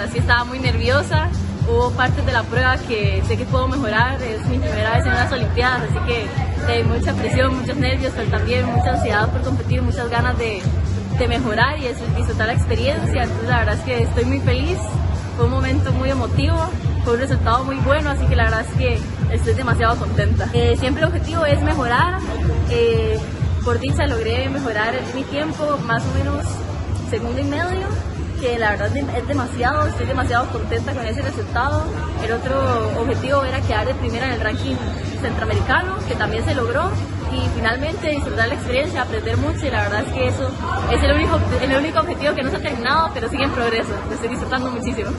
verdad estaba muy nerviosa. Hubo partes de la prueba que sé que puedo mejorar. Es mi primera vez en unas Olimpiadas, así que hay mucha presión, muchos nervios, pero también mucha ansiedad por competir, muchas ganas de, de mejorar y disfrutar la experiencia. Entonces la verdad es que estoy muy feliz. Fue un momento muy emotivo, fue un resultado muy bueno, así que la verdad es que estoy demasiado contenta. Eh, siempre el objetivo es mejorar. Eh, por dicha logré mejorar mi tiempo más o menos segundo y medio, que la verdad es demasiado, estoy demasiado contenta con ese resultado. El otro objetivo era quedar de primera en el ranking centroamericano, que también se logró. Y finalmente disfrutar la experiencia, aprender mucho y la verdad es que eso es el único, el único objetivo que no se ha terminado, pero sigue en progreso. Lo estoy disfrutando muchísimo.